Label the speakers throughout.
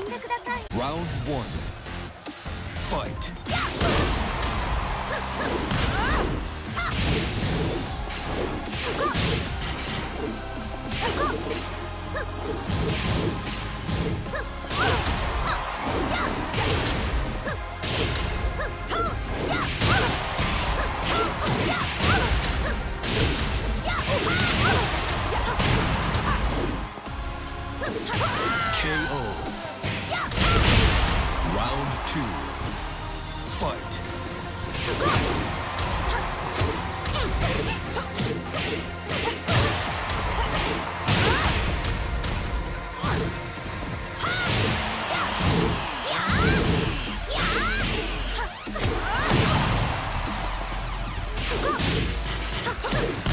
Speaker 1: んでください
Speaker 2: Round one. Fight. Round two. Fight.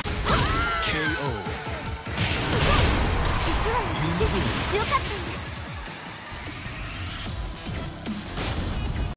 Speaker 2: によかったね。